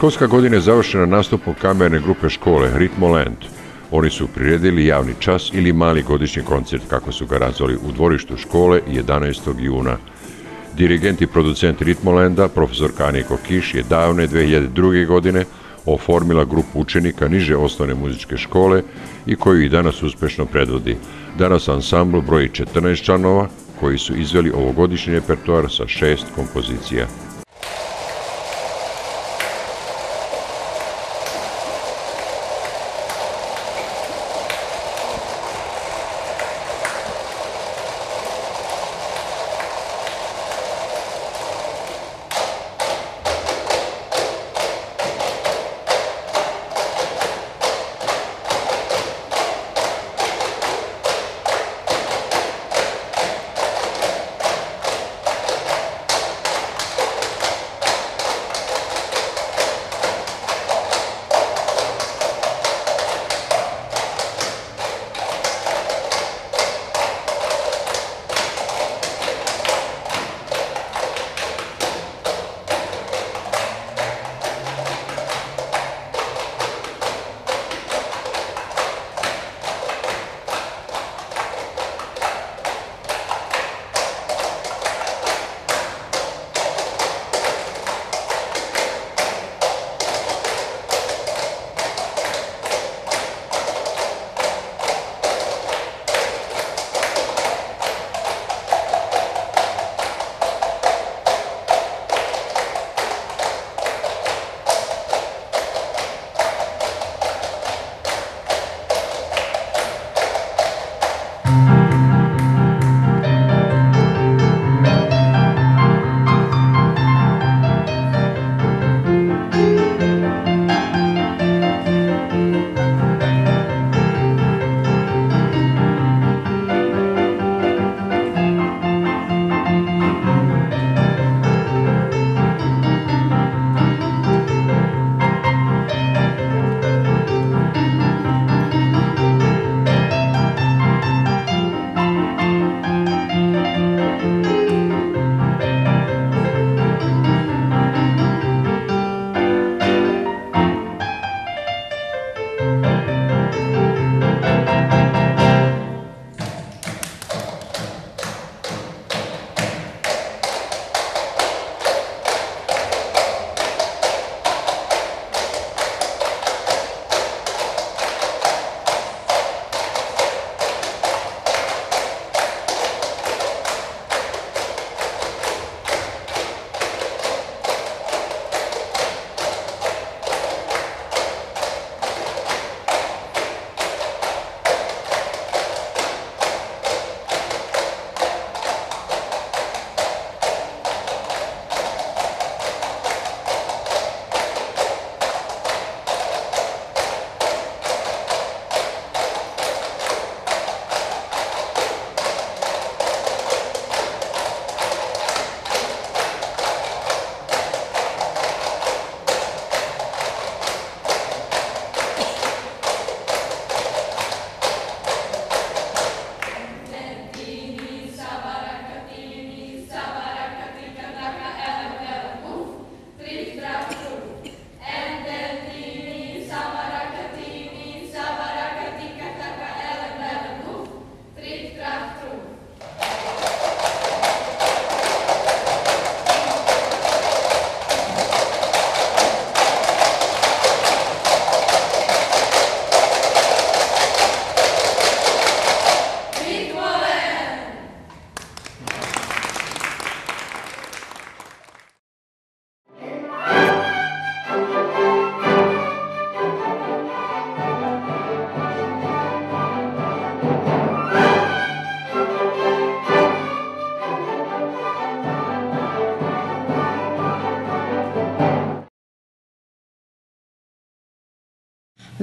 Školska godina je završena nastupom kamerne grupe škole Ritmoland. Oni su priredili javni čas ili mali godišnji koncert, kako su ga razvali u dvorištu škole 11. juna. Dirigent i producent Ritmolanda, profesor Kaniko Kiš, je davne 2002. godine oformila grupu učenika niže osnovne muzičke škole i koju i danas uspešno predvodi. Danas ansambl broji 14 članova koji su izveli ovogodišnji repertoar sa šest kompozicija.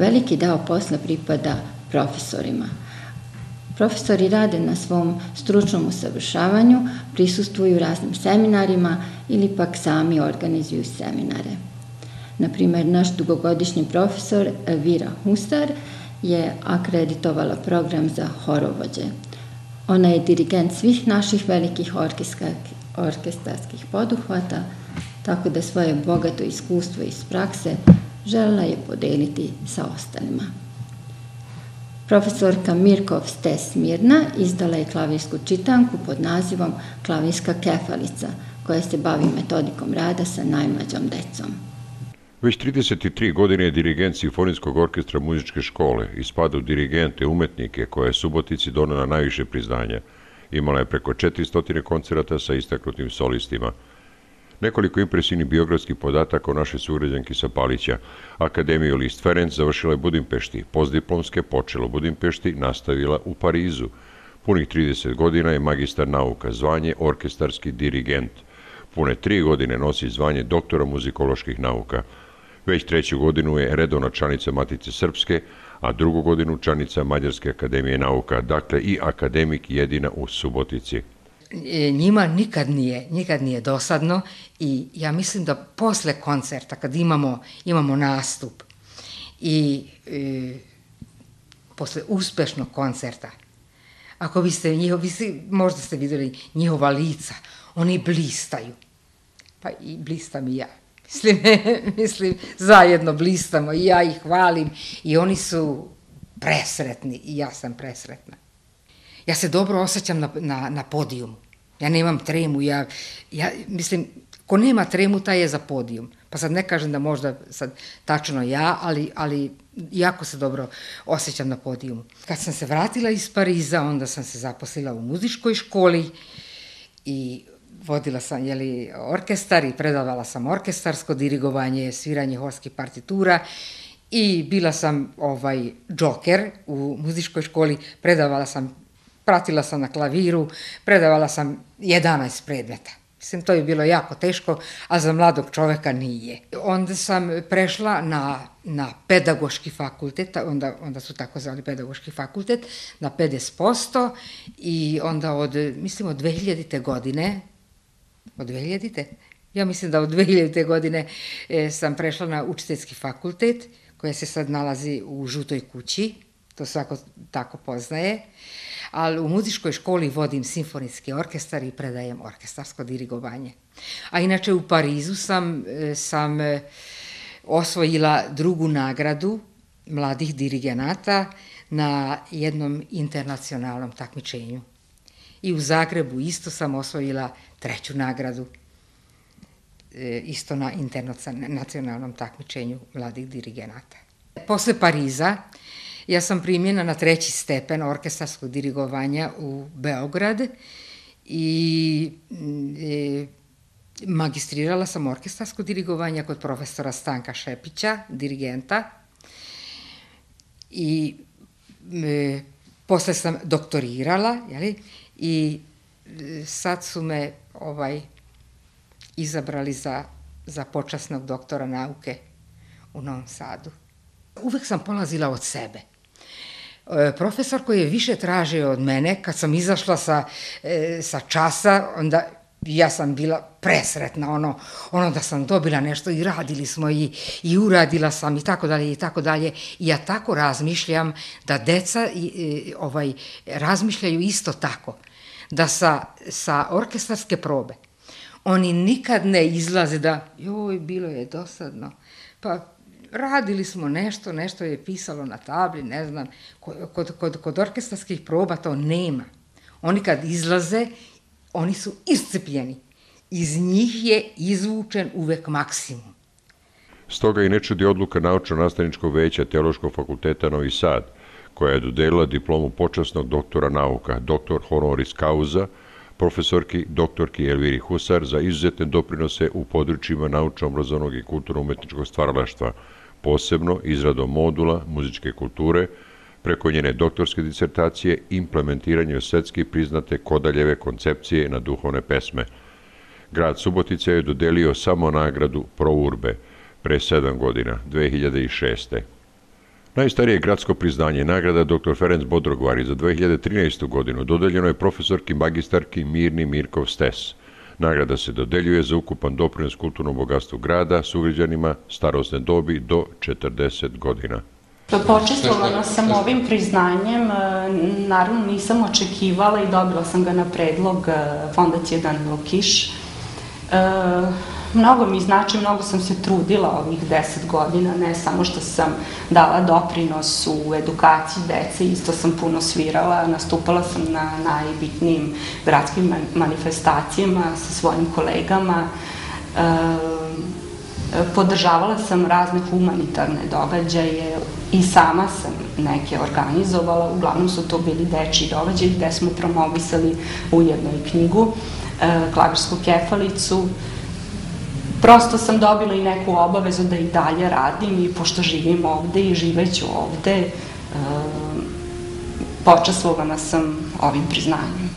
Veliki deo posla pripada profesorima. Profesori rade na svom stručnom usavršavanju, prisustuju raznim seminarima ili pak sami organizuju seminare. Naprimer, naš dugogodišnji profesor Elvira Husar je akreditovala program za horovođe. Ona je dirigent svih naših velikih orkestarskih poduhvata, tako da svoje bogato iskustvo iz prakse želela je podeliti sa ostalima. Profesorka Mirkov Stes Mirna izdala je klavirsku čitanku pod nazivom Klavirska kefalica, koja se bavi metodikom rada sa najmlađom decom. Već 33 godine je dirigent Simfonijskog orkestra muzičke škole i spada u dirigente umetnike koje je Subotici donela najviše priznanja. Imala je preko 400 koncerata sa istaknutim solistima. Nekoliko impresivnih biografskih podataka o naše sugrađanki sa Palića. Akademiju List Ferenc završila je Budimpešti, postdiplomske počela u Budimpešti, nastavila u Parizu. Punih 30 godina je magistar nauka, zvanje orkestarski dirigent. Pune tri godine nosi zvanje doktora muzikoloških nauka. Već treću godinu je redovna članica Matice Srpske, a drugu godinu članica Mađarske akademije nauka, dakle i akademik jedina u Subotici. E, njima nikad nije, nikad nije dosadno i ja mislim da posle koncerta, kad imamo, imamo nastup i e, posle uspešnog koncerta, ako biste njihov, vi možda ste videli njihova lica, oni blistaju. Pa i blistam i ja. Mislim, mislim, zajedno blistamo i ja ih hvalim i oni su presretni i ja sam presretna. Ja se dobro osjećam na, na, na podijumu. Ja nemam tremu, ja, ja mislim, ko nema tremu, taj je za podijum. Pa sad ne kažem da možda sad tačno ja, ali, ali jako se dobro osjećam na podijumu. Kad sam se vratila iz Pariza, onda sam se zaposlila u muzičkoj školi i vodila sam jeli, orkestar i predavala sam orkestarsko dirigovanje, sviranje horskih partitura i bila sam ovaj džoker u muzičkoj školi, predavala sam, pratila sam na klaviru, predavala sam 11 predmeta. Mislim, to je bilo jako teško, a za mladog čoveka nije. Onda sam prešla na, na pedagoški fakultet, onda, onda su tako zvali pedagoški fakultet, na 50% i onda od, mislim, od 2000. godine Od 2000. Ja mislim da od 2000. godine e, sam prešla na učiteljski fakultet, koja se sad nalazi u Žutoj kući, to svako tako poznaje, ali u muzičkoj školi vodim simfonijski orkestar i predajem orkestarsko dirigovanje. A inače u Parizu sam, e, sam e, osvojila drugu nagradu mladih dirigenata na jednom internacionalnom takmičenju. I u Zagrebu isto sam osvojila treću nagradu e, isto na internacionalnom takmičenju mladih dirigenata. Posle Pariza ja sam primljena na treći stepen orkestarskog dirigovanja u Beograd i e, magistrirala sam orkestarsko dirigovanje kod profesora Stanka Šepića, dirigenta i e, posle sam doktorirala jeli, i e, sad su me ovaj, izabrali za, za počasnog doktora nauke u Novom Sadu. Uvek sam polazila od sebe. E, profesor koji je više tražio od mene, kad sam izašla sa, e, sa časa, onda ja sam bila presretna, ono, ono da sam dobila nešto i radili smo i, i uradila sam i tako dalje i tako dalje. I ja tako razmišljam da deca i, ovaj, razmišljaju isto tako da sa, sa orkestarske probe oni nikad ne izlaze da joj, bilo je dosadno. Pa radili smo nešto, nešto je pisalo na tabli, ne znam, kod, kod, kod orkestarskih proba to nema. Oni kad izlaze, oni su iscepljeni. Iz njih je izvučen uvek maksimum. Stoga i ne čudi odluka Naučno-nastavničkog veća Teološkog fakulteta Novi Sad, koja je dodelila diplomu počasnog doktora nauka, doktor honoris causa, profesorki doktorki Elviri Husar za izuzetne doprinose u područjima naučno-obrazovnog i kulturno-umetničkog stvaralaštva, posebno izradom modula muzičke kulture, preko njene doktorske disertacije implementiranje svetski priznate kodaljeve koncepcije na duhovne pesme. Grad Subotica je dodelio samo nagradu Pro Urbe pre sedam godina, 2006. Najstarije gradsko priznanje, nagrada dr. Ferenc Bodrogvari za 2013. godinu, dodeljeno je profesorki magistarki Mirni Mirkov Stes. Nagrada se dodeljuje za ukupan doprinos kulturnom bogatstvu grada sugrađanima starosne dobi do 40 godina. Počestvovala sam ovim priznanjem, naravno nisam očekivala i dobila sam ga na predlog Fondacije Danilo Kiš. Mnogo mi znači, mnogo sam se trudila ovih deset godina, ne samo što sam dala doprinos u edukaciji dece, isto sam puno svirala, nastupala sam na najbitnijim gradskim manifestacijama sa svojim kolegama, podržavala sam razne humanitarne događaje i sama sam neke organizovala, uglavnom su to bili dečji događaji gde smo promovisali ujedno i knjigu, klavirsku kefalicu, prosto sam dobila i neku obavezu da i dalje radim i pošto živim ovde i živeću ovde, počaslovana sam ovim priznanjem.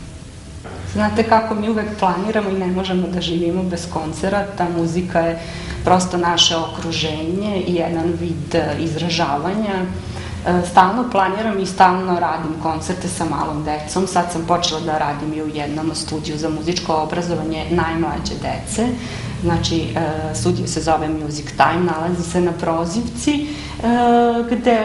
Znate kako mi uvek planiramo i ne možemo da živimo bez koncerata, muzika je prosto naše okruženje i jedan vid izražavanja. Stalno planiram i stalno radim koncerte sa malom decom. Sad sam počela da radim i u jednom studiju za muzičko obrazovanje najmlađe dece. Znači, studio se zove Music Time, nalazi se na prozivci, gde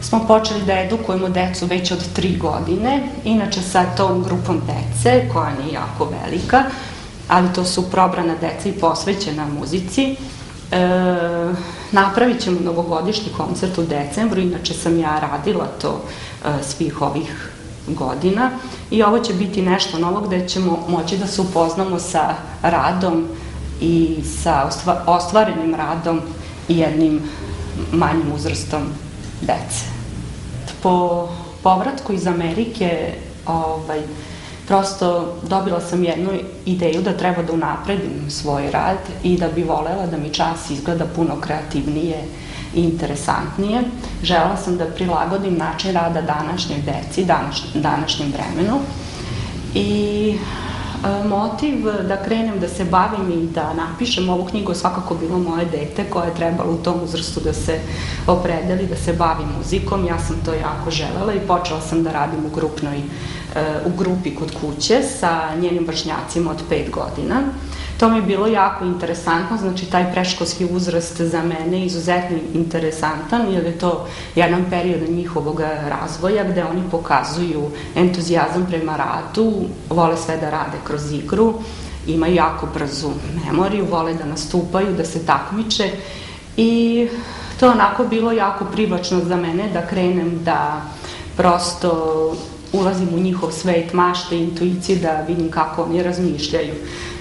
smo počeli da edukujemo decu već od tri godine. Inače, sa tom grupom dece, koja nije jako velika, ali to su probrana deca i posvećena muzici, E, napravit ćemo novogodišnji koncert u decembru, inače sam ja radila to e, svih ovih godina i ovo će biti nešto novo gde ćemo moći da se upoznamo sa radom i sa ostvarenim radom i jednim manjim uzrastom dece. Po povratku iz Amerike ovaj, prosto dobila sam jednu ideju da treba da unapredim svoj rad i da bi volela da mi čas izgleda puno kreativnije i interesantnije. Žela sam da prilagodim način rada današnjoj deci, današ, današnjem vremenu i motiv da krenem da se bavim i da napišem ovu knjigu svakako bilo moje dete koje je trebalo u tom uzrastu da se opredeli, da se bavi muzikom. Ja sam to jako želela i počela sam da radim u grupnoj u grupi kod kuće sa njenim vršnjacima od 5 godina. To mi je bilo jako interesantno, znači taj preškolski uzrast za mene je izuzetno interesantan, jer je to jedan period njihovog razvoja gde oni pokazuju entuzijazam prema radu, vole sve da rade kroz igru, imaju jako brzu memoriju, vole da nastupaju, da se takmiče i to je onako bilo jako privlačno za mene da krenem da prosto ulazim u njihov svet mašte, intuicije, da vidim kako oni razmišljaju.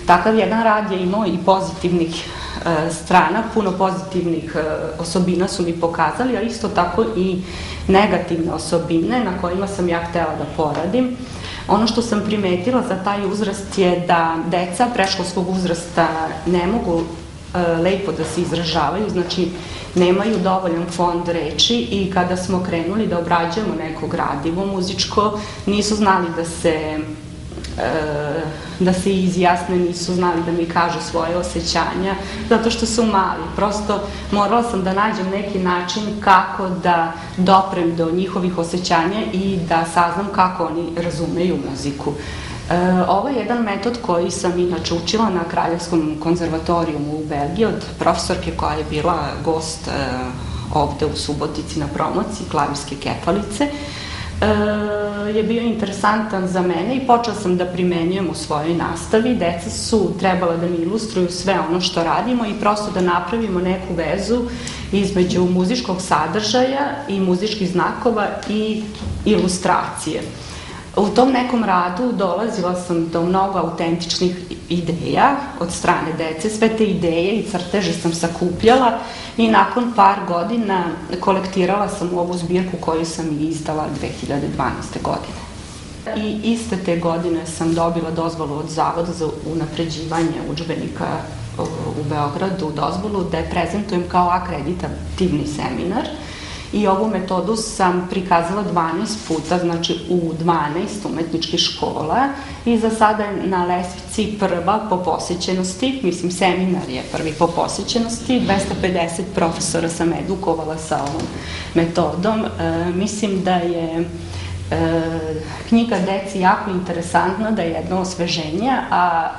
Takav jedan rad je imao i pozitivnih e, strana, puno pozitivnih e, osobina su mi pokazali, a isto tako i negativne osobine na kojima sam ja htela da poradim. Ono što sam primetila za taj uzrast je da deca preškolskog uzrasta ne mogu e, lepo da se izražavaju, znači nemaju dovoljan fond reči i kada smo krenuli da obrađujemo neko gradivo muzičko, nisu znali da se da se izjasne, nisu znali da mi kažu svoje osjećanja, zato što su mali. Prosto morala sam da nađem neki način kako da doprem do njihovih osjećanja i da saznam kako oni razumeju muziku. E, ovo je jedan metod koji sam inače učila na Kraljevskom konzervatorijumu u Belgiji od profesorke koja je bila gost e, ovde u Subotici na promociji klavirske kefalice. E, je bio interesantan za mene i počela sam da primenjujem u svojoj nastavi. Deca su trebala da mi ilustruju sve ono što radimo i prosto da napravimo neku vezu između muzičkog sadržaja i muzičkih znakova i ilustracije. U tom nekom radu dolazila sam do mnogo autentičnih ideja od strane dece. Sve te ideje i crteže sam sakupljala i nakon par godina kolektirala sam u ovu zbirku koju sam izdala 2012. godine. I iste te godine sam dobila dozvolu od Zavoda za unapređivanje učbenika u Beogradu, dozvolu da je prezentujem kao akreditativni seminar i ovu metodu sam prikazala 12 puta, znači u 12 umetničkih škola i za sada je na lesvici prva po posjećenosti, mislim seminar je prvi po posjećenosti, 250 profesora sam edukovala sa ovom metodom. E, mislim da je e, knjiga deci jako interesantna, da je jedno osveženje, a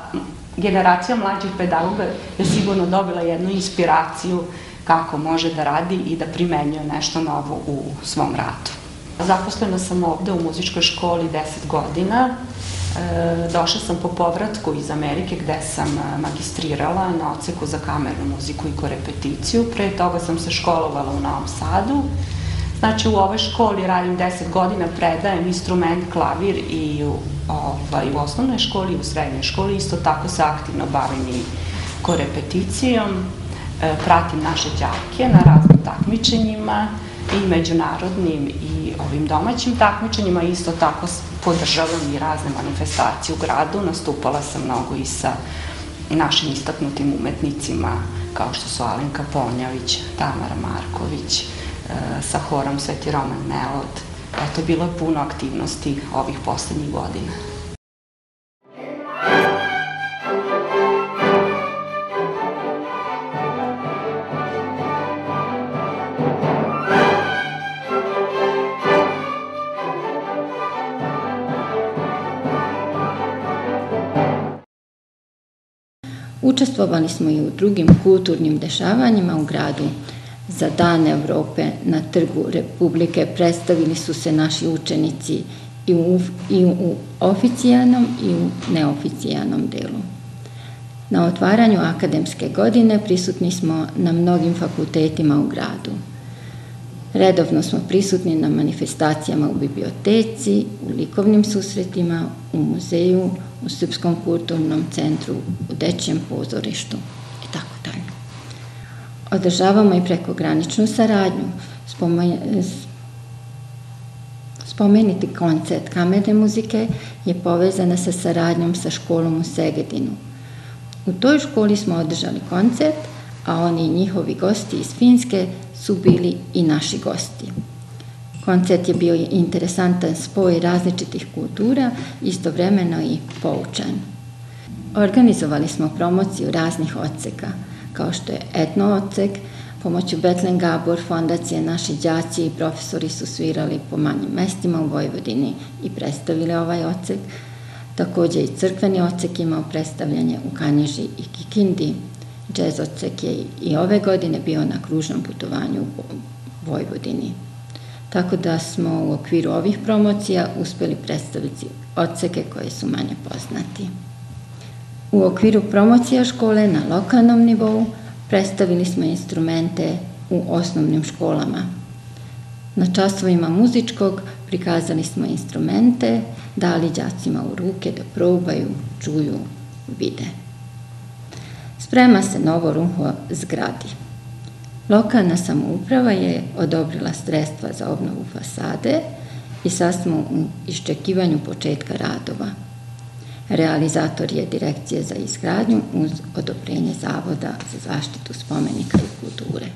generacija mlađih pedagoga je sigurno dobila jednu inspiraciju kako može da radi i da primenjuje nešto novo u svom radu. Zaposlena sam ovde u muzičkoj školi 10 godina došla sam po povratku iz Amerike gde sam magistrirala na oceku za kamernu muziku i korepeticiju. Pre toga sam se školovala u Novom Sadu. Znači u ovoj školi radim 10 godina, predajem instrument klavir i u, ovaj, u osnovnoj školi i u srednjoj školi. Isto tako se aktivno bavim i korepeticijom, e, pratim naše đake na raznim takmičenjima i međunarodnim i ovim domaćim takmičenjima. Isto tako podržavam i razne manifestacije u gradu. Nastupala sam mnogo i sa našim istaknutim umetnicima kao što su Alenka Ponjavić, Tamara Marković, e, sa horom Sveti Roman Melod. Eto, bilo je puno aktivnosti ovih poslednjih godina. Učestvovali smo i u drugim kulturnim dešavanjima u gradu. Za Dan Evrope na trgu Republike predstavili su se naši učenici i u, i u oficijalnom i u neoficijalnom delu. Na otvaranju akademske godine prisutni smo na mnogim fakultetima u gradu. Redovno smo prisutni na manifestacijama u biblioteci, u likovnim susretima, u muzeju, u Srpskom kulturnom centru, u Dečijem pozorištu i tako dalje. Održavamo i prekograničnu saradnju. Spomenuti koncert kamerne muzike je povezana sa saradnjom sa školom u Segedinu. U toj školi smo održali koncert, a oni njihovi gosti iz Finske su bili i naši gosti. Koncert je bio interesantan spoj različitih kultura, istovremeno i poučan. Organizovali smo promociju raznih odseka, kao što je etno odsek, pomoću Betlen Gabor fondacije naši đaci i profesori su svirali po manjim mestima u Vojvodini i predstavili ovaj odsek. Takođe i crkveni odsek imao predstavljanje u Kanježi i Kikindi. Džez odsek je i ove godine bio na kružnom putovanju u Vojvodini. Tako da smo u okviru ovih promocija uspeli predstaviti odseke koje su manje poznati. U okviru promocija škole na lokalnom nivou predstavili smo instrumente u osnovnim školama. Na časovima muzičkog prikazali smo instrumente, dali đacima u ruke da probaju, čuju, vide. Sprema se novo ruho zgradi. Lokalna samouprava je odobrila sredstva za obnovu fasade i sad smo u iščekivanju početka radova. Realizator je Direkcija za izgradnju uz odobrenje Zavoda za zaštitu spomenika i kulture.